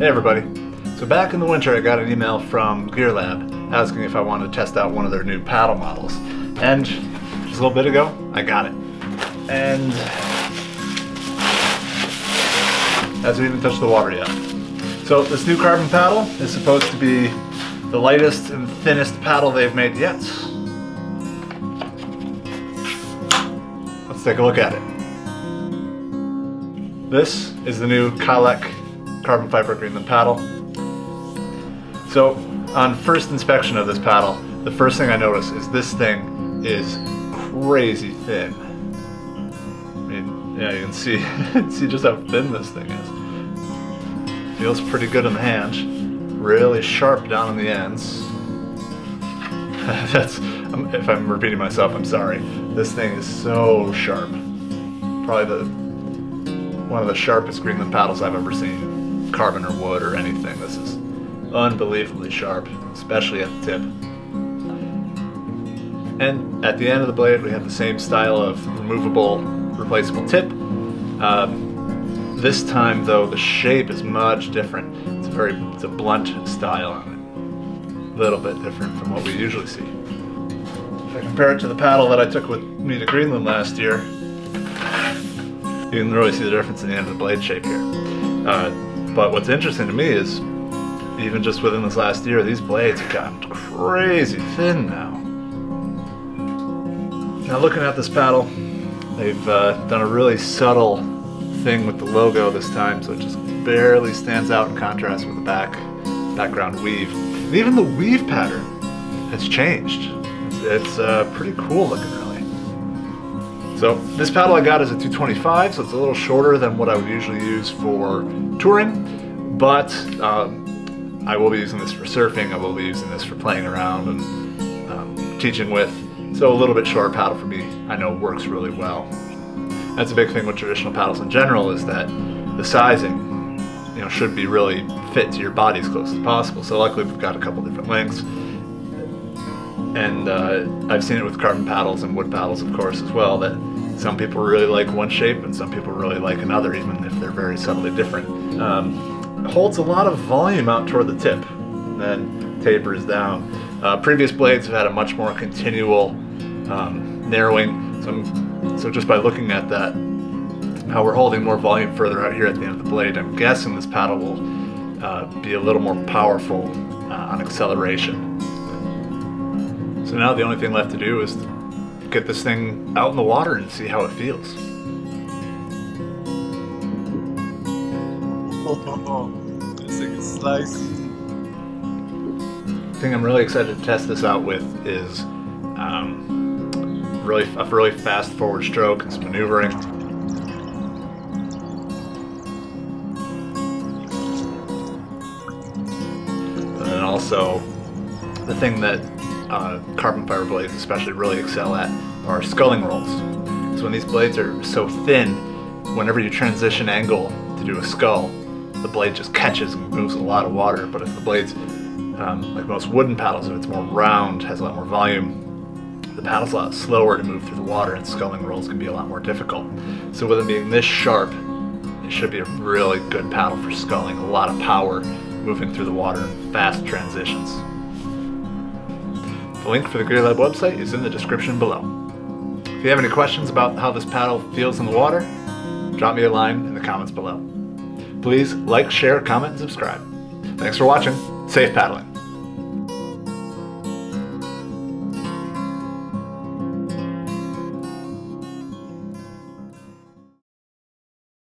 Hey everybody. So back in the winter I got an email from Gearlab asking if I wanted to test out one of their new paddle models. And just a little bit ago, I got it. And hasn't even touched the water yet. So this new carbon paddle is supposed to be the lightest and thinnest paddle they've made yet. Let's take a look at it. This is the new Kalleq carbon fiber Greenland paddle. So on first inspection of this paddle, the first thing I notice is this thing is crazy thin. I mean, yeah, you can see, see just how thin this thing is. Feels pretty good in the hand, really sharp down on the ends. That's, if I'm repeating myself, I'm sorry. This thing is so sharp. Probably the one of the sharpest Greenland paddles I've ever seen carbon or wood or anything. This is unbelievably sharp, especially at the tip. And at the end of the blade, we have the same style of removable, replaceable tip. Uh, this time, though, the shape is much different. It's a very, it's a blunt style on it. A little bit different from what we usually see. If I compare it to the paddle that I took with me to Greenland last year, you can really see the difference in the end of the blade shape here. Uh, but what's interesting to me is, even just within this last year, these blades have gotten crazy thin now. Now looking at this paddle, they've uh, done a really subtle thing with the logo this time, so it just barely stands out in contrast with the back background weave. And even the weave pattern has changed. It's, it's uh, pretty cool looking really. So this paddle I got is a 225, so it's a little shorter than what I would usually use for touring, but um, I will be using this for surfing, I will be using this for playing around and um, teaching with. So a little bit shorter paddle for me, I know works really well. That's a big thing with traditional paddles in general is that the sizing you know, should be really fit to your body as close as possible. So luckily we've got a couple different lengths. And uh, I've seen it with carbon paddles and wood paddles, of course, as well, that some people really like one shape and some people really like another, even if they're very subtly different. Um, holds a lot of volume out toward the tip, then tapers down. Uh, previous blades have had a much more continual um, narrowing, so, so just by looking at that, how we're holding more volume further out here at the end of the blade, I'm guessing this paddle will uh, be a little more powerful uh, on acceleration. So now the only thing left to do is get this thing out in the water and see how it feels. This thing is. The thing I'm really excited to test this out with is um, really a really fast forward stroke and some maneuvering. And then also the thing that uh, carbon fiber blades especially really excel at are sculling rolls. So when these blades are so thin, whenever you transition angle to do a scull, the blade just catches and moves a lot of water. But if the blade's, um, like most wooden paddles, if it's more round, has a lot more volume, the paddle's a lot slower to move through the water and sculling rolls can be a lot more difficult. So with them being this sharp, it should be a really good paddle for sculling. A lot of power moving through the water and fast transitions. The link for the Gearlab website is in the description below. If you have any questions about how this paddle feels in the water, drop me a line in the comments below. Please like, share, comment, and subscribe. Thanks for watching. Safe paddling.